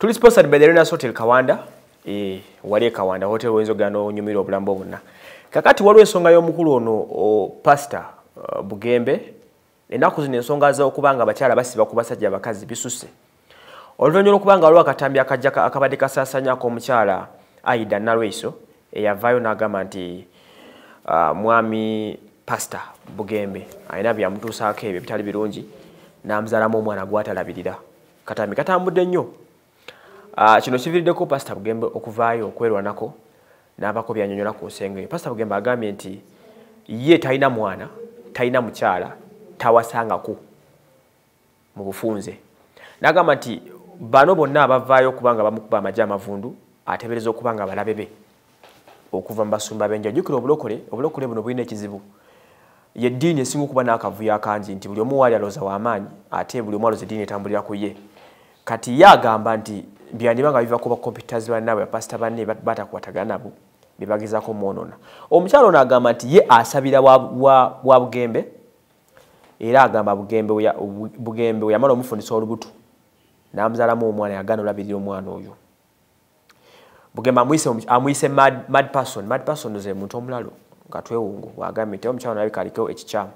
tuli sponsored by the Renas Hotel Kawanda. E, wali e Kawanda hotel wenzo gano nyumira obulambo bonna kakati waliwo ensonga y'omukulu ono o pastor uh, Bugembe ennaku zino ensonga z'okubanga abakyala basiba ku basajja abakazi bisuse oluvannyuma lw'okubanga waliwo akatambi akajja akabadde kasaasanyako omukyala aida nalweso eyavaayo n'agamba nti uh, mwami pastor bugembe alina byamutuusaako ebyo bitali birungi n'amuzaalamu omwana gwatalabirira. Katambi katambudde nnyo. uh, kino kiviiriddeko pastor bugembe okuvaayo okwerwanako n'abako byanyonyola ku nsenge pastor bugembe agambye nti ye talina mwana talina mukyala tawasangaku mu bufunze. N'agamba nti bano bonna abavaayo okubanga bamukuba amagye amavundu ateebereza okubanga abalabe be okuva mu basumba benja jjukira obulokole obulokole buno bulina ekizibu. Yeddiini esinga okuba n'akavuyo akangi nti buli omu waali alooza w'amaanyi ate buli omu alooza eddiini etambulira ku ye. Kati ye agamba nti byandiba nga biva ku bakompitas bannaabwe bapasita banne batakwatagana nabo bebagezaako mwonoona. Omukyalo ono agamba nti ye asabira wa bugembe era agamba bugembe we yamala omufundisa olubuto n'amuzaalamu omwana yagaana olabirira omwana oyo. Bugembe amuyise mad person mad person ze muntu omulalo nga twewungu wagambye nti omukyalo nalabika aliko ekikyamu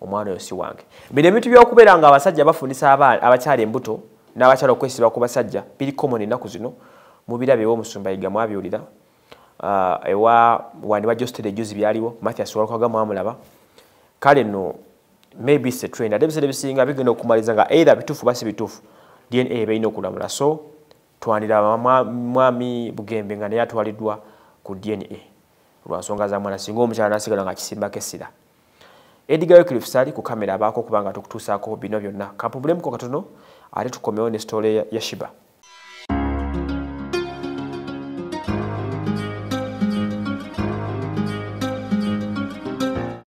omwana oyo si wange. Bino ebintu byokubeera nga abasajja bafundisa abakyala embuto n'abakyala okwesiba ku basajja biri common ennaku zino mubirabye omusumba yiga mwabyolira uh, ewa wandiba josted ejuzi byaliwo mathias walukwaga mwamulaba kale no maybe it's a trend. Ate ebiseera ebisinga bigenda okumaliza nga either bituufu basi bituufu dna ebalina okulamula. So twandira mwami bugembe nga naye atwaliddwa ku dna lwansonga za mwana singa omukyala nasigala nga akisimbako essira edigayo kilifusali ku kamera abaako okuba nga tukutuusaako bino byonna. Kampubulemu ko katono ate tukomewo ne sitole ya shiba